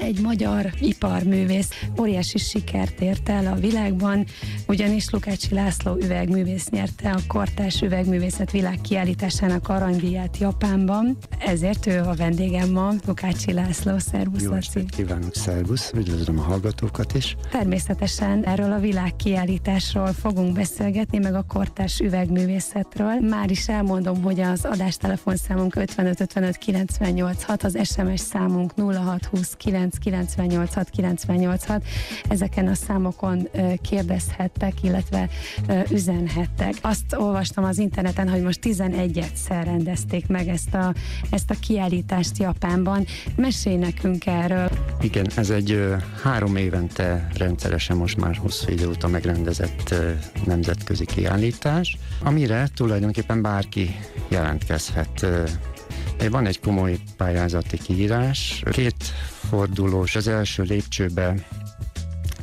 egy magyar iparművész óriási sikert ért el a világban, ugyanis Lukácsi László üvegművész nyerte a kortás üvegművészet világkiállításának aranydíját Japánban, ezért ő a vendégem ma, Lukácsi László, szervusz Jó Laci. kívánok, szervusz, üdvözlöm a hallgatókat is. Természetesen erről a világkiállításról fogunk beszélgetni, meg a kortás üvegművészetről. Már is elmondom, hogy az adástelefonszámunk 55 55 98 6, az SMS számunk 0620 998 986. Ezeken a számokon kérdezhettek, illetve üzenhettek. Azt olvastam az interneten, hogy most 11-szer rendezték meg ezt a, ezt a kiállítást Japánban. Mesélj nekünk erről. Igen, ez egy három évente rendszeresen most már hosszú idő óta megrendezett nemzetközi kiállítás, amire tulajdonképpen bárki jelentkezhet. Van egy komoly pályázati kiírás, két fordulós, az első lépcsőbe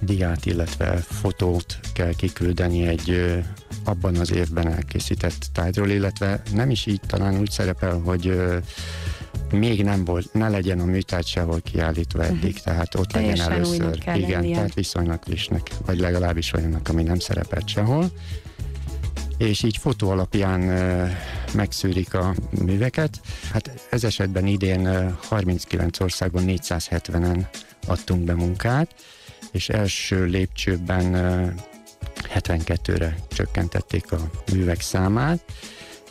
diát, illetve fotót kell kiküldeni egy abban az évben elkészített tárgyról, illetve nem is így talán úgy szerepel, hogy még nem volt, ne legyen a műtárgy sehol kiállítva eddig, uh-huh. tehát ott Teljesen legyen először. Igen, lennie. tehát viszonylag frissnek, vagy legalábbis olyannak, ami nem szerepelt sehol. És így fotó alapján megszűrik a műveket. Hát ez esetben idén uh, 39 országban 470-en adtunk be munkát, és első lépcsőben uh, 72-re csökkentették a művek számát.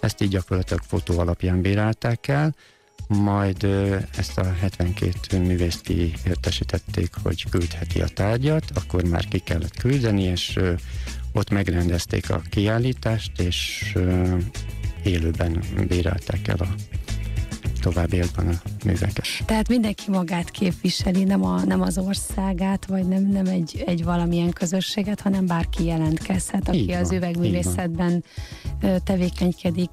Ezt így gyakorlatilag fotó alapján bírálták el, majd ezt a 72 művészt kiértesítették, hogy küldheti a tárgyat, akkor már ki kellett küldeni, és ott megrendezték a kiállítást, és élőben bírálták el a továbbiakban a műveket. Tehát mindenki magát képviseli, nem, a, nem az országát, vagy nem, nem egy, egy valamilyen közösséget, hanem bárki jelentkezhet, aki Így az van, üvegművészetben tevékenykedik.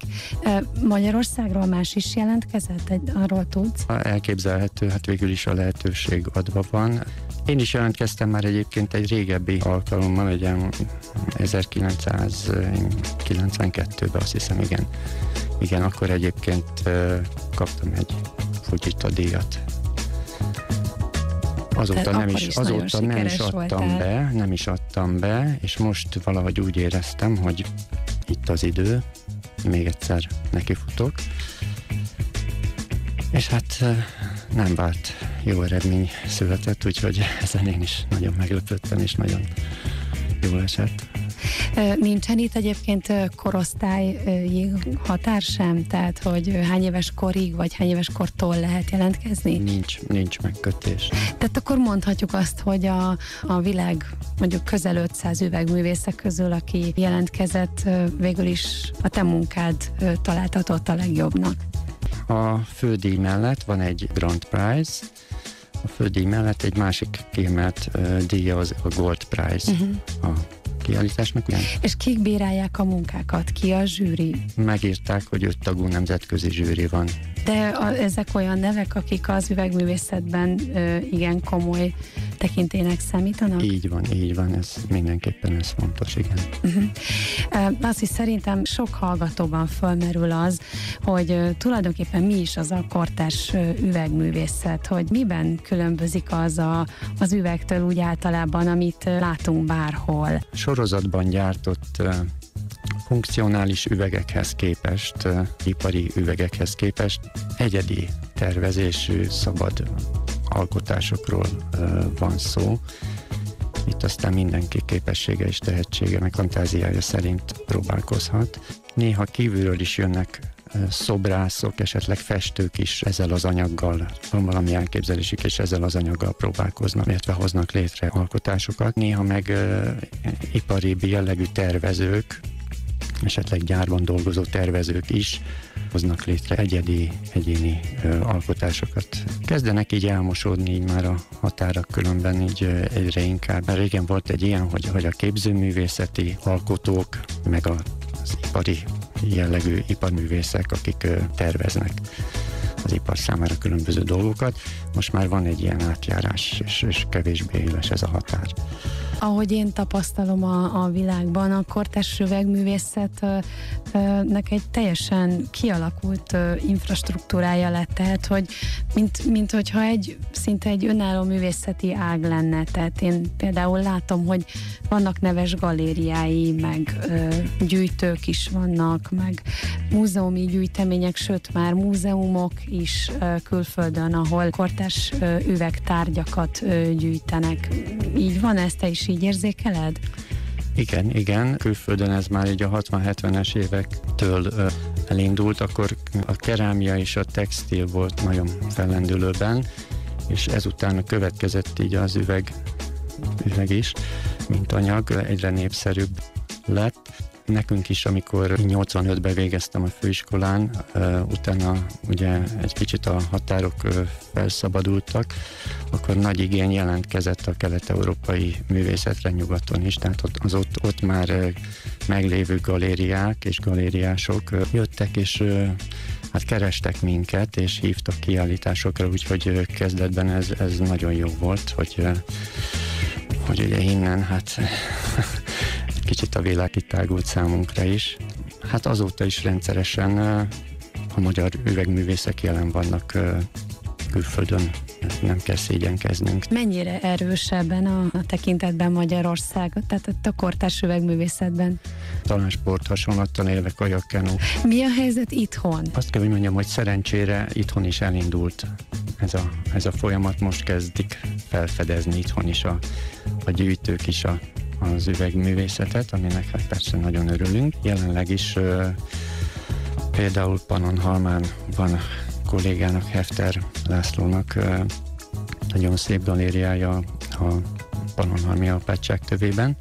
Magyarországról más is jelentkezett? Egy, arról tudsz? Elképzelhető, hát végül is a lehetőség adva van. Én is jelentkeztem már egyébként egy régebbi alkalommal, egy 1992-ben azt hiszem, igen. Igen, akkor egyébként kaptam egy Fujita díjat. Azóta nem is, is azóta nem is adtam voltál. be, nem is adtam be, és most valahogy úgy éreztem, hogy itt az idő, még egyszer nekifutok. És hát nem várt jó eredmény született, úgyhogy ezen én is nagyon meglepődtem, és nagyon jól esett. Nincsen itt egyébként korosztályi határ sem? Tehát, hogy hány éves korig, vagy hány éves kortól lehet jelentkezni? Nincs, nincs megkötés. Tehát akkor mondhatjuk azt, hogy a, a világ mondjuk közel 500 üvegművészek közül, aki jelentkezett, végül is a te munkád találtatott a legjobbnak. A fődíj mellett van egy Grand Prize, a fődíj mellett egy másik kiemelt uh, díja az a Gold Prize. Uh-huh. A kiállításnak. Ugyan? És kik bírálják a munkákat? Ki a zsűri? Megírták, hogy öt tagú nemzetközi zsűri van. De a, ezek olyan nevek, akik az üvegművészetben ö, igen komoly tekintének számítanak? Így van, így van, ez mindenképpen ez fontos, igen. Uh-huh. Azt is szerintem sok hallgatóban fölmerül az, hogy tulajdonképpen mi is az a kortárs üvegművészet, hogy miben különbözik az a, az üvegtől úgy általában, amit látunk bárhol. Sorozatban gyártott funkcionális üvegekhez képest, ipari üvegekhez képest egyedi tervezésű, szabad alkotásokról van szó. Itt aztán mindenki képessége és tehetsége, meg fantáziája szerint próbálkozhat. Néha kívülről is jönnek szobrászok, esetleg festők is ezzel az anyaggal, van valami elképzelésük, és ezzel az anyaggal próbálkoznak, illetve hoznak létre alkotásokat. Néha meg uh, ipari jellegű tervezők, esetleg gyárban dolgozó tervezők is hoznak létre egyedi, egyéni ö, alkotásokat. Kezdenek így elmosódni így már a határak különben így ö, egyre inkább. Mert régen volt egy ilyen, hogy, hogy a képzőművészeti alkotók, meg a, az ipari jellegű iparművészek, akik terveznek. Az ipar számára különböző dolgokat. Most már van egy ilyen átjárás, és, és kevésbé éles ez a határ. Ahogy én tapasztalom a, a világban, a kortás üvegművészetnek egy teljesen kialakult infrastruktúrája lett, tehát hogy mint, mint hogyha egy szinte egy önálló művészeti ág lenne. Tehát én például látom, hogy vannak neves galériái, meg ö, gyűjtők is vannak, meg múzeumi gyűjtemények, sőt már múzeumok is külföldön, ahol kortás üvegtárgyakat gyűjtenek. Így van, ezt te is így érzékeled? Igen, igen. Külföldön ez már így a 60-70-es évektől elindult, akkor a kerámia és a textil volt nagyon fellendülőben, és ezután következett így az üveg, üveg is, mint anyag, egyre népszerűbb lett Nekünk is, amikor 85-ben végeztem a főiskolán, utána ugye egy kicsit a határok felszabadultak, akkor nagy igény jelentkezett a kelet-európai művészetre nyugaton is, tehát ott, az ott, ott már meglévő galériák és galériások jöttek, és hát kerestek minket, és hívtak kiállításokra, úgyhogy kezdetben ez, ez nagyon jó volt, hogy hogy ugye innen hát kicsit a világ kitágult számunkra is. Hát azóta is rendszeresen a magyar üvegművészek jelen vannak külföldön, nem kell szégyenkeznünk. Mennyire erős ebben a, a tekintetben Magyarország, tehát a kortárs üvegművészetben? Talán sport hasonlattal élve kajakkenú. Mi a helyzet itthon? Azt kell, hogy mondjam, hogy szerencsére itthon is elindult ez a, ez a folyamat, most kezdik felfedezni itthon is a, a gyűjtők is a, az üvegművészetet, aminek hát persze nagyon örülünk. Jelenleg is például Pannonhalmán van kollégának, Hefter Lászlónak nagyon szép galériája a Pannonhalmi Apátság tövében.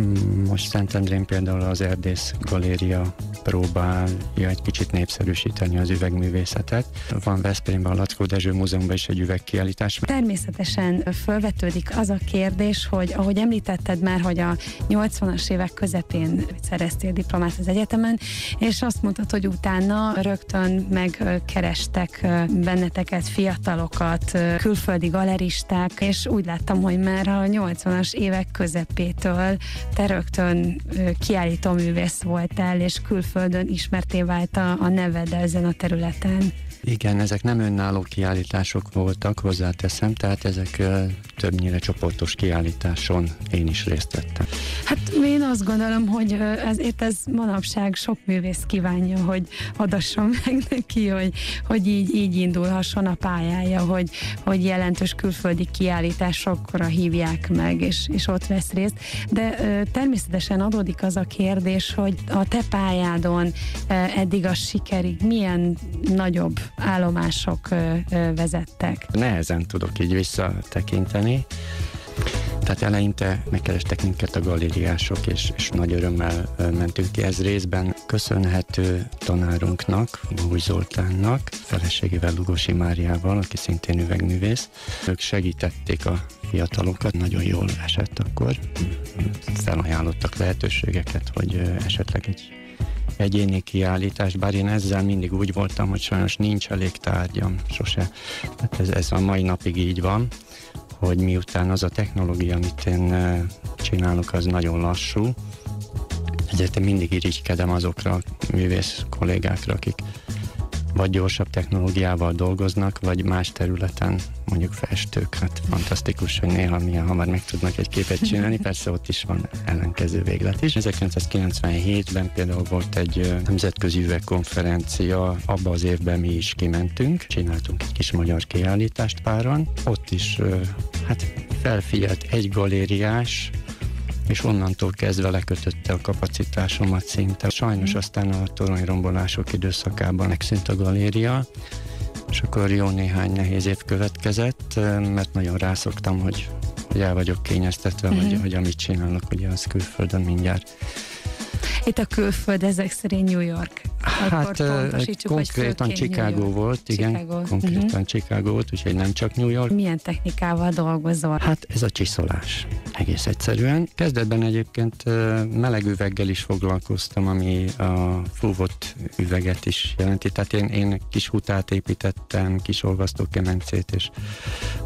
Mm, most Szentendrén például az Erdész Galéria próbálja egy kicsit népszerűsíteni az üvegművészetet. Van Veszprémben a Lackó Dezső Múzeumban is egy üvegkiállítás. Természetesen felvetődik az a kérdés, hogy ahogy említetted már, hogy a 80-as évek közepén szereztél diplomát az egyetemen, és azt mondtad, hogy utána rögtön megkerestek benneteket, fiatalokat, külföldi galeristák, és úgy láttam, hogy már a 80-as évek közepétől te rögtön kiállító művész voltál, és külföldön ismerté vált a, a neved ezen a területen. Igen, ezek nem önálló kiállítások voltak, hozzáteszem, tehát ezek többnyire csoportos kiállításon én is részt vettem. Hát én azt gondolom, hogy ezért ez manapság sok művész kívánja, hogy adasson meg neki, hogy, hogy így, így indulhasson a pályája, hogy, hogy jelentős külföldi kiállításokra hívják meg, és, és ott vesz részt. De természetesen adódik az a kérdés, hogy a te pályádon eddig a sikerig milyen nagyobb állomások vezettek? Nehezen tudok így visszatekinteni. Tehát eleinte megkerestek minket a galériások, és, és nagy örömmel mentünk ki. Ez részben köszönhető tanárunknak, Bói Zoltánnak, feleségével Lugosi Máriával, aki szintén üvegművész. Ők segítették a fiatalokat, nagyon jól esett akkor. Felajánlottak lehetőségeket, hogy esetleg egy egyéni kiállítás, bár én ezzel mindig úgy voltam, hogy sajnos nincs elég tárgyam, sose. Tehát ez, ez a mai napig így van, hogy miután az a technológia, amit én csinálok, az nagyon lassú, ezért mindig irigykedem azokra a művész kollégákra, akik vagy gyorsabb technológiával dolgoznak, vagy más területen, mondjuk festők, hát fantasztikus, hogy néha milyen hamar meg tudnak egy képet csinálni, persze ott is van ellenkező véglet is. 1997-ben például volt egy nemzetközi üvegkonferencia, abba az évben mi is kimentünk, csináltunk egy kis magyar kiállítást páran, ott is hát felfigyelt egy galériás, és onnantól kezdve lekötötte a kapacitásomat szinte. Sajnos aztán a toronyrombolások időszakában megszűnt a galéria, és akkor jó néhány nehéz év következett, mert nagyon rászoktam, hogy, hogy el vagyok kényeztetve, uh-huh. hogy, hogy amit csinálok, ugye az külföldön mindjárt Itt a külföld ezek szerint New York. Hát konkrétan Chicago volt, igen, Chicago. konkrétan uh-huh. Chicago volt, úgyhogy nem csak New York. Milyen technikával dolgozol? Hát ez a csiszolás, egész egyszerűen. Kezdetben egyébként meleg üveggel is foglalkoztam, ami a fúvott üveget is jelenti. Tehát én, én kis hutát építettem, kis olvasztókemencét, és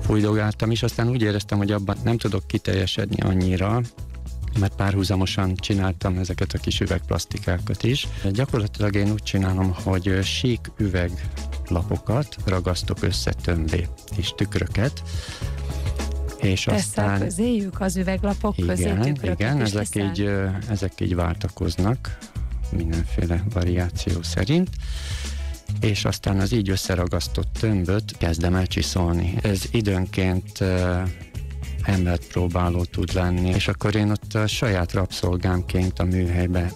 fújdogáltam is. Aztán úgy éreztem, hogy abban nem tudok kiteljesedni annyira, mert párhuzamosan csináltam ezeket a kis üvegplastikákat is. Gyakorlatilag én úgy csinálom, hogy sík üveglapokat ragasztok össze tömbé és tükröket, és Persze, aztán... közéjük az üveglapok igen, közé tükröket Igen, ezek így, ezek így váltakoznak mindenféle variáció szerint és aztán az így összeragasztott tömböt kezdem el csiszolni. Ez időnként embert próbáló tud lenni, és akkor én ott a saját rabszolgámként a műhelybe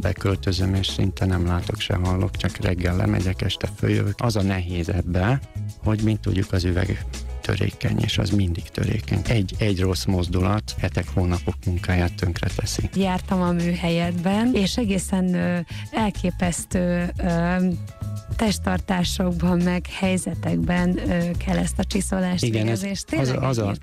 beköltözöm, és szinte nem látok se hallok, csak reggel lemegyek, este följövök. Az a nehéz ebbe, hogy mint tudjuk az üveg törékeny, és az mindig törékeny. Egy, egy rossz mozdulat hetek, hónapok munkáját tönkre teszi. Jártam a műhelyedben, és egészen ö, elképesztő ö, testtartásokban, meg helyzetekben ö, kell ezt a csiszolást Igen, végezni, és az, az, a,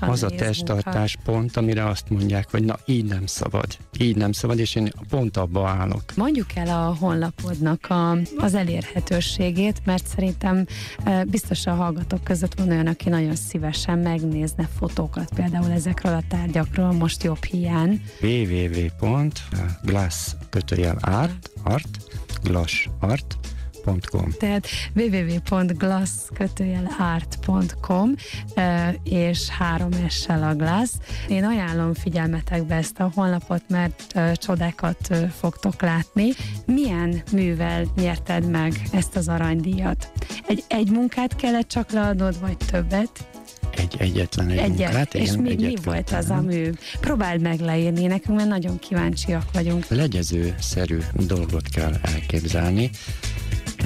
az a testtartás munka. pont, amire azt mondják, hogy na így nem szabad, így nem szabad, és én pont abba állok. Mondjuk el a honlapodnak a, az elérhetőségét, mert szerintem biztos a hallgatók között van olyan, aki nagyon szívesen megnézne fotókat például ezekről a tárgyakról, most jobb hiány. www.glass kötőjel art, art, glass art, www.glass.com. Tehát www.glass-art.com és három s a Glass. Én ajánlom figyelmetekbe ezt a honlapot, mert csodákat fogtok látni. Milyen művel nyerted meg ezt az aranydíjat? Egy, egy munkát kellett csak leadnod, vagy többet? egy egyetlen egy Egyet. munkát. És igen, mi, mi volt az a mű? Próbáld meg leírni nekünk, mert nagyon kíváncsiak vagyunk. Legyező-szerű dolgot kell elképzelni.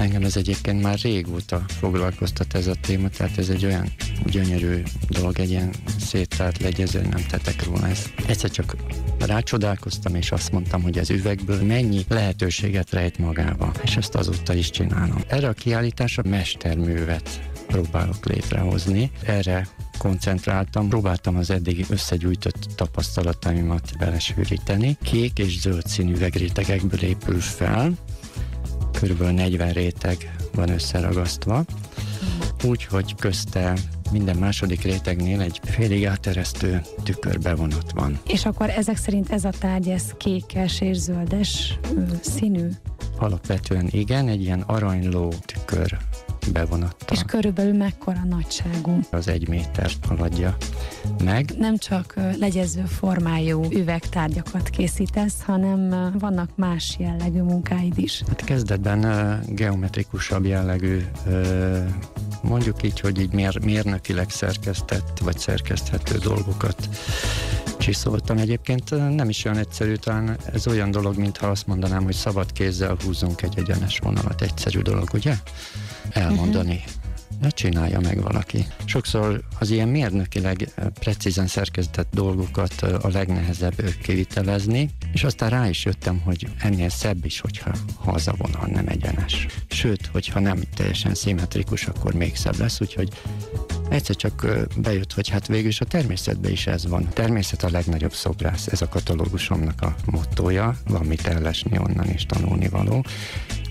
Engem ez egyébként már régóta foglalkoztat ez a téma, tehát ez egy olyan gyönyörű dolog, egy ilyen széttárt legyező, nem tetek róla ezt. Egyszer csak rácsodálkoztam, és azt mondtam, hogy az üvegből mennyi lehetőséget rejt magába, és ezt azóta is csinálom. Erre a kiállításra mesterművet próbálok létrehozni. Erre koncentráltam, próbáltam az eddig összegyűjtött tapasztalataimat belesűríteni. Kék és zöld színű üvegrétegekből épül fel, körülbelül 40 réteg van összeragasztva, úgyhogy közte minden második rétegnél egy félig áteresztő tükörbevonat van. És akkor ezek szerint ez a tárgy, ez kékes és zöldes színű? Alapvetően igen, egy ilyen aranyló tükör bevonattal. És körülbelül mekkora nagyságú? Az egy métert haladja meg. Nem csak legyező formájú üvegtárgyakat készítesz, hanem vannak más jellegű munkáid is. Hát kezdetben geometrikusabb jellegű mondjuk így, hogy így mér, mérnökileg szerkesztett vagy szerkeszthető dolgokat csiszoltam. Egyébként nem is olyan egyszerű, talán ez olyan dolog, mintha azt mondanám, hogy szabad kézzel húzunk egy egyenes vonalat. Egyszerű dolog, ugye? elmondani. Uh-huh. Ne csinálja meg valaki. Sokszor az ilyen mérnökileg eh, precízen szerkeztett dolgokat eh, a legnehezebb kivitelezni, és aztán rá is jöttem, hogy ennél szebb is, hogyha ha az a vonal nem egyenes. Sőt, hogyha nem teljesen szimmetrikus, akkor még szebb lesz, úgyhogy egyszer csak bejött, hogy hát végül is a természetben is ez van. Természet a legnagyobb szobrász, ez a katalógusomnak a mottoja, van mit ellesni onnan és tanulni való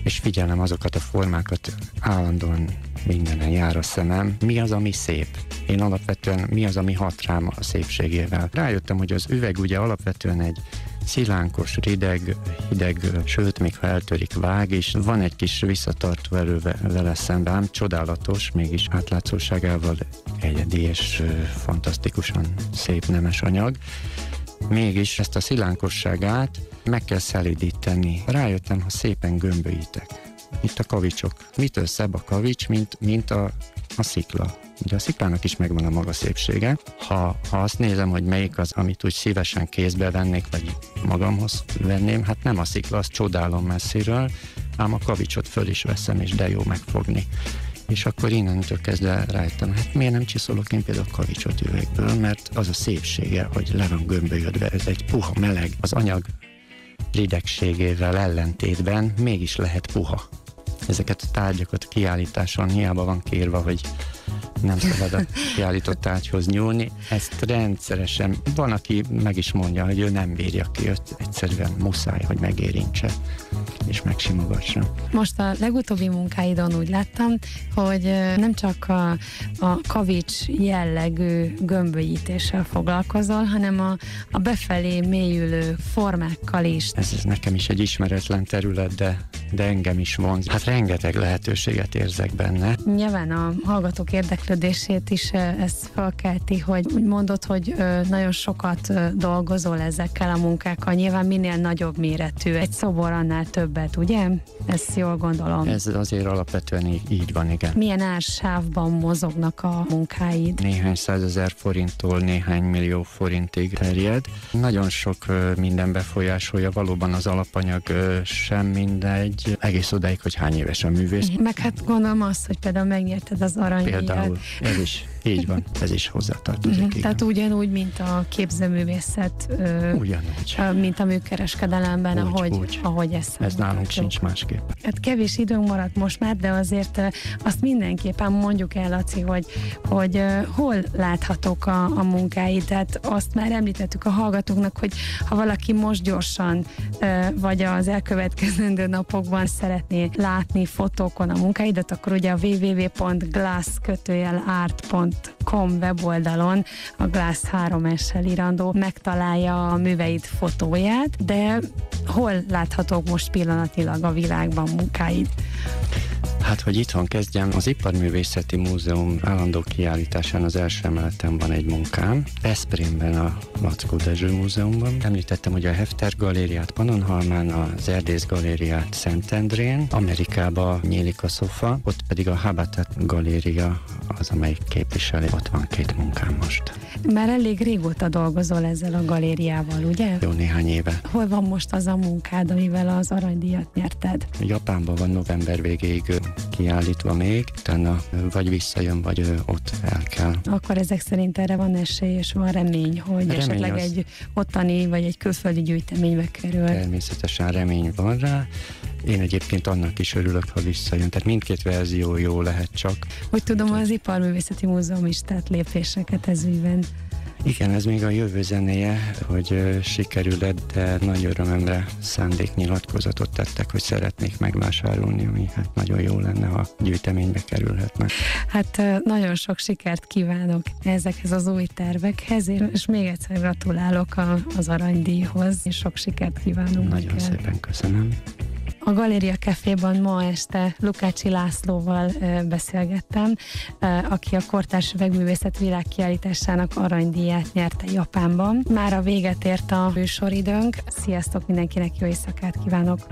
és figyelem azokat a formákat, állandóan mindenen jár a szemem. Mi az, ami szép? Én alapvetően mi az, ami hat rám a szépségével? Rájöttem, hogy az üveg ugye alapvetően egy szilánkos, rideg, hideg, sőt, még ha eltörik, vág, és van egy kis visszatartó erő vele szemben, csodálatos, mégis átlátszóságával egyedi és fantasztikusan szép nemes anyag. Mégis ezt a szilánkosságát meg kell szelidíteni. Rájöttem, ha szépen gömbölyítek. Itt a kavicsok. Mitől szebb a kavics, mint, mint a, a szikla? Ugye a sziklának is megvan a maga szépsége. Ha, ha azt nézem, hogy melyik az, amit úgy szívesen kézbe vennék, vagy magamhoz venném, hát nem a szikla, azt csodálom messziről, ám a kavicsot föl is veszem, és de jó megfogni. És akkor innentől kezdve rájöttem, hát miért nem csiszolok én például kavicsot üvegből, mert az a szépsége, hogy le van gömbölyödve, ez egy puha, meleg, az anyag ridegségével ellentétben mégis lehet puha. Ezeket a tárgyakat kiállításon hiába van kérve, hogy nem szabad a kiállított ágyhoz nyúlni. Ezt rendszeresen, van, aki meg is mondja, hogy ő nem bírja ki, hogy egyszerűen muszáj, hogy megérintse és megsimogassa. Most a legutóbbi munkáidon úgy láttam, hogy nem csak a, a kavics jellegű gömbölyítéssel foglalkozol, hanem a, a befelé mélyülő formákkal is. Ez, ez nekem is egy ismeretlen terület, de, de engem is vonz. Hát rengeteg lehetőséget érzek benne. Nyilván a hallgatók érdeklődését is ez felkelti, hogy úgy mondod, hogy nagyon sokat dolgozol ezekkel a munkákkal. Nyilván minél nagyobb méretű, egy szobor annál többet, ugye? Ezt jól gondolom. Ez azért alapvetően így van, igen. Milyen ársávban mozognak a munkáid? Néhány százezer forinttól néhány millió forintig terjed. Nagyon sok minden befolyásolja, valóban az alapanyag sem mindegy, egész odáig, hogy hány éves a művész. Meg hát gondolom azt, hogy például megnyerted az aranydíjat. Például, ez is, így van, ez is hozzátartozik. Uh-huh. Tehát ugyanúgy, mint a képzőművészet, ugyanúgy. mint a műkereskedelemben, úgy, ahogy, úgy. ahogy ez. Ez nálunk sincs másképp. Hát kevés időnk maradt most már, de azért azt mindenképpen mondjuk el, Laci, hogy, hogy hol láthatók a, a munkáid. Tehát azt már említettük a hallgatóknak, hogy ha valaki most gyorsan, vagy az elkövetkezendő napokban szeretné látni fotókon a munkáidat, akkor ugye a www.glass-art.com weboldalon a Glass 3S-sel írandó megtalálja a műveid fotóját, de hol láthatók most pillanatilag a világban munkáid? Hát, hogy itthon kezdjem, az Iparművészeti Múzeum állandó kiállításán az első emeleten van egy munkám, Eszprémben a Mackó Dezső Múzeumban. Említettem, hogy a Hefter galériát Pannonhalmán, az Erdész galériát Szentendrén, Amerikába nyílik a szofa, ott pedig a Habitat galéria az, amelyik képviseli. Ott van két munkám most. Már elég régóta dolgozol ezzel a galériával, ugye? Jó néhány éve. Hol van most az a munkád, amivel az aranydíjat nyerted? Japánban van november végéig kiállítva még, utána vagy visszajön, vagy ott el kell. Akkor ezek szerint erre van esély, és van remény, hogy remény esetleg az... egy ottani, vagy egy külföldi gyűjteménybe kerül. Természetesen remény van rá. Én egyébként annak is örülök, ha visszajön. Tehát mindkét verzió jó lehet csak. Hogy tudom, az Iparművészeti Múzeum is tett lépéseket ez ügyben. Igen, ez még a jövő zenéje, hogy sikerül de nagy örömömre szándéknyilatkozatot tettek, hogy szeretnék megvásárolni, ami hát nagyon jó lenne, ha gyűjteménybe kerülhetne. Hát nagyon sok sikert kívánok ezekhez az új tervekhez, és még egyszer gratulálok az aranydíjhoz, és sok sikert kívánunk. Nagyon neked. szépen köszönöm. A Galéria Caféban ma este Lukácsi Lászlóval beszélgettem, aki a Kortárs Üvegművészet világkiállításának aranydíját nyerte Japánban. Már a véget ért a műsoridőnk. Sziasztok mindenkinek, jó éjszakát kívánok!